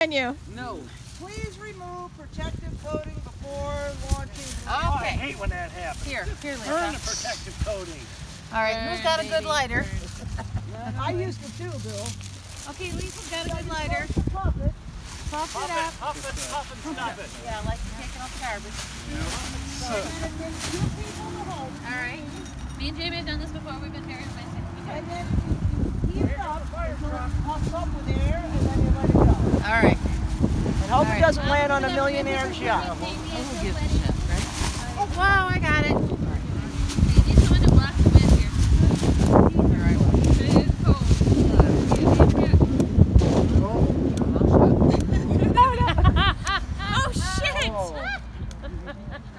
Menu. No. Please remove protective coating before launching. Oh, I hate when that happens. Here, here, Burn the protective coating. All right, who's got a good lighter? I used it too, Bill. Okay, Lisa's got a good lighter. Puff it. Puff Huff it it, up. huff it, huff it, stop it. Yeah, like you're taking out the garbage. And then two people in the home. All right. Me and Jamie have done this before. We've been married twice. And then you heat it up until it puffs up with air, and then you let it go. All right. And hope it doesn't land on a millionaire's yacht. Who gives a shit, right? Oh, wow, I got it. Hey, need someone to block the wind here. All right. It is cold. Oh, shit!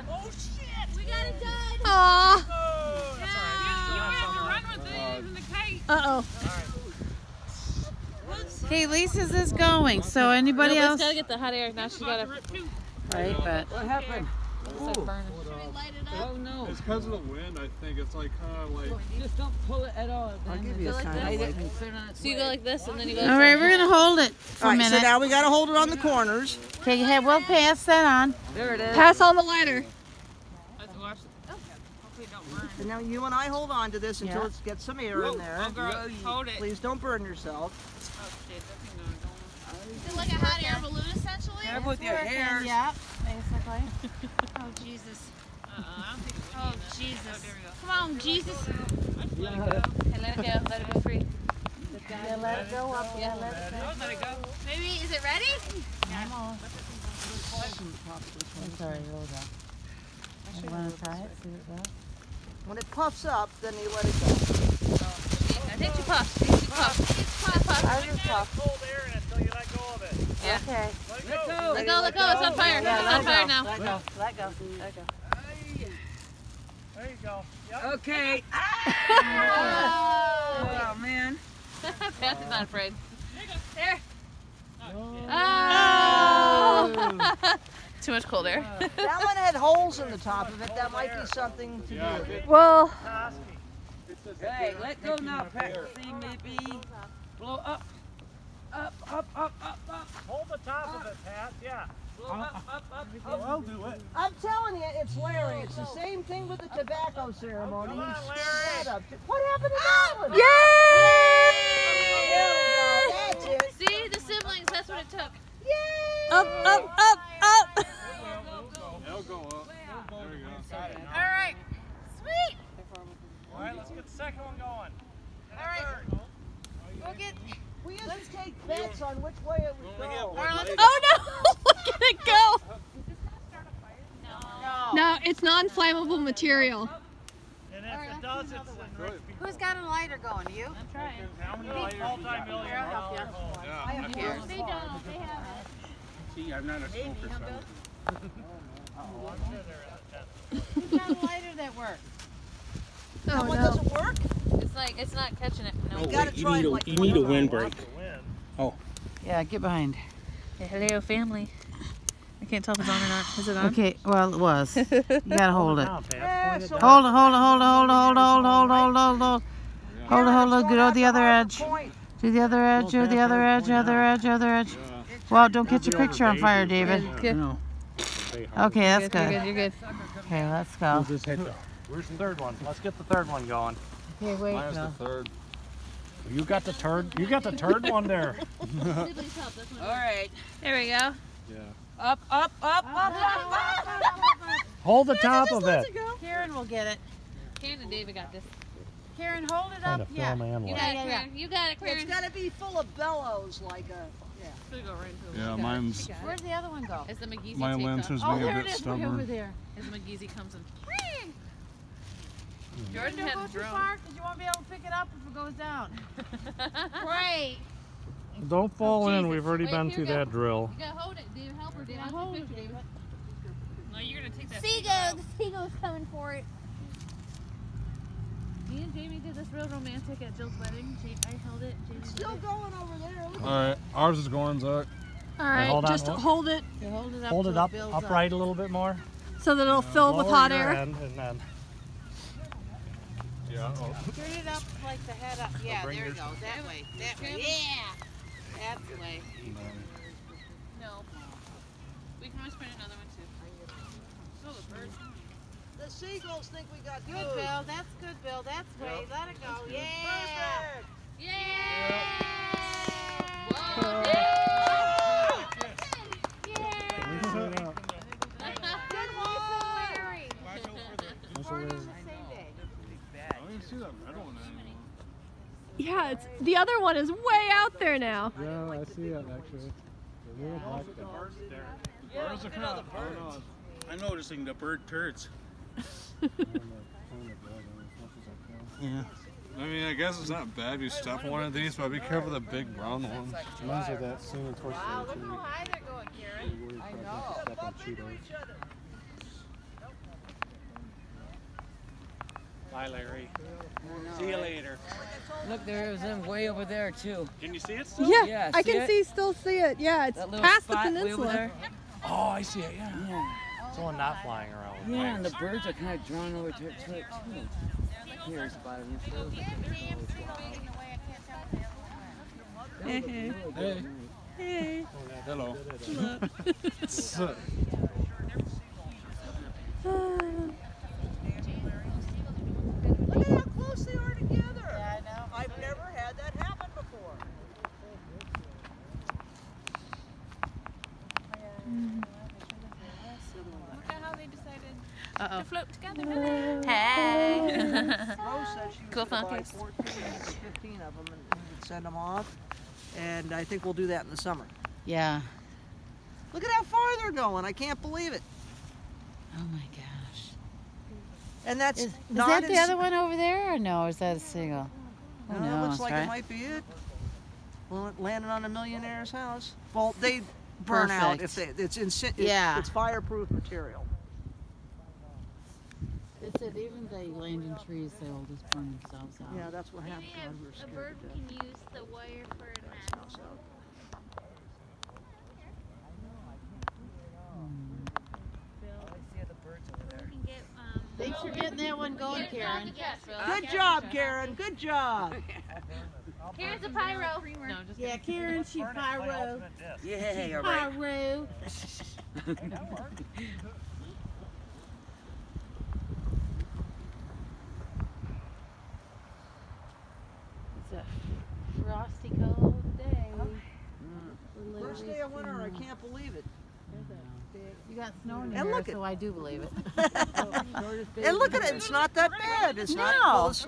Oh, shit! We got it done. Aw. Oh, that's all right. You Still have to have run with it using the kite. Uh-oh. Okay, Lisa's is going. So anybody Nobody's else? gotta get the hot air. Now she gotta. Right, but What happened? Looks like burning. Oh no! It's because of the wind, I think. It's like kind of like. Just don't pull it at all. I'll give you a just sign. light it and put it on its So you go like this, and then you go. all right, we're gonna hold it for All a right, so minute. now we got to hold it on the corners. Okay, hey, we'll pass that on. There it is. Pass on the lighter. And oh. now you and I hold on to this until Yeah. it gets some air in there. Oh, hold it. Please don't burn yourself. Oh, it's like a hot air balloon, essentially. There with your hair. Yeah, basically. Oh Jesus. Oh Jesus. Come on, Jesus. Hey, let it go. Let it go free. Yeah, let it go up. Yeah, let it go. Let it go. Maybe. Is it ready? I'm sorry, hold on. You wanna try it? See what it does? When it puffs up, then you let it go. Oh, I think you puff. I think you puff. Just puff. I just puff. Cold air in until you let go of. Okay. Let go. go. Let go. Let go. It's on fire. Yeah, It's on fire now. Let go. Let go. Let go. There you go. Yep. Okay. Oh. Oh man. Beth is not afraid. There. Oh. Too much cold air. That one had holes in the top of it. That might be something to Yeah, do with it. it, Well, Hey, let go now, Pat. See, maybe blow up, up, up, up, up, up. Hold the top of it, Pat. Yeah. Blow up, up, up, up. I'll do it. I'm telling you, it's Larry. It's the same thing with the tobacco ceremony. Come on, Larry. set up. What happened to that ah! one? yay! There we. That's it. See the siblings. That's what it took. Yay! Up, up, up, up. it'll go up. There you go. All right. Sweet. All right, let's get the second one going. And All right. third. We'll get. We used to take bets on which way it would go. All right, let's Oh no! Look at it go. No, it's non-flammable material. And if it does, it's enriched. Who's got a lighter going? You? I'm trying. How many multi-million I'll help dollar you. homes? Yeah. They don't. They have it. See, I'm not a smoker, so. Oh, I'm sure they're- Who's got a lighter that works? Oh, that Oh one no. doesn't work? It's like it's not catching it. No. You gotta try it like you need a one windbreak. The wind. Oh. Yeah, get behind. Yeah, hello, family. I can't tell if it's on or not. Is it on? Okay, well, it was. You gotta hold it. Down, Pat. Yeah, Point it so- down. Hold it, hold it, hold it, hold it, hold it, hold it, hold it, hold it, hold it, hold it. Hold it, hold it, go to the other edge. To the other edge, to the other edge, other edge, other edge. Well, don't get your picture on fire, David. No. Okay, that's You're good. good. You're good. Okay, let's go. Where's the third one? Let's get the third one going. Okay, wait, Mine's the third. You got the turd. You got the turd one there. Siblings help. That's what All right. There we go. Yeah. Up, up, up, up, up, up. Hold the top of it. Karen will get it. Karen and David got this. Karen, hold it up. of Yeah. film You got it, yeah, yeah. Karen. You got it, It's Karen. gotta be full of bellows like a. It's right Yeah, mine's. Where'd the other one go? As the McGeezy My takes lanterns off. Oh, being there a it bit is, way over there. As the McGeezy comes in. Jordan, Jordan don't had go a too drone. far because you won't be able to pick it up if it goes down. right. Don't fall oh, in. We've already Wait, been through we go. that drill. Hold take it, a picture, David. No, you're gonna take that. Seagull, the seagull's coming for it. Me and Jamie did this real romantic at Jill's wedding. I held it. Jamie did Still it. going over there. Look All right, ours is going, Zach. All right, hold just what? hold it You hold it up. Hold it up, builds upright a little bit more. so that it'll uh, fill with hot air. end and then Yeah. Oh. Turn it up like the head up. Yeah, there you go. That way. That way. We can always find another one too. Oh, the birds. The seagulls think we got good. Food. Bill, that's good, Bill. That's yep. way. Let it go. Yeah. Perfect. Yeah. yeah. Whoa, yeah. Yeah, it's the other one is way out there now. Yeah, I see it actually. The little black guy. Birds are kind of, oh, no. I'm noticing the bird turds. I'm gonna find the blood on as much as I can. Yeah. I mean, I guess it's not bad if you step on one of these, but be careful of the big brown ones. The ones with that singing towards Wow, the look how high they're going, Karen. I know. Step on Cheetos. Bye, Larry. See you later. Look, there there's them way over there too. Can you see it still? Yeah, Yeah, I see can it? see still see it. Yeah, it's That little past the spot way over peninsula. There. Oh, I see it, yeah. Yeah. It's the one not flying around with Yeah, and the birds are kind of drawn over to, to it too. Here's about it. Hey, hey. Hey. Hey. Oh, hello. Look at how close they are together. Yeah, I know. I've never had that happen before. Uh-oh. Float together. Hey. Rose said she was Cool gonna funkies. 14 15 of them and, and send them off. And I think we'll do that in the summer. Yeah. Look at how far they're going. I can't believe it. Oh my gosh. And that's Is, is not that the other one over there, or no? Is that a single? Who No, it looks like right? it might be it. Well, it landed on a millionaire's house. Well, they burn out if they. It's insi- it- It's fireproof material. It said even they land in trees, they will just burn themselves out. Yeah, that's what happened. Maybe when we a, a bird can use the wire for a net. House out. We can get, um, Thanks for getting that one going, Karen. Good job, Karen. Good job. Here's a pyro. Yeah, Karen, she pyro. Yeah, all right. Pyro. It's a frosty cold day. First day of winter. I can't believe it. You got snow in your And hair, look at- so I do believe it. And look at it. It's not that bad. It's not. No. Well, it's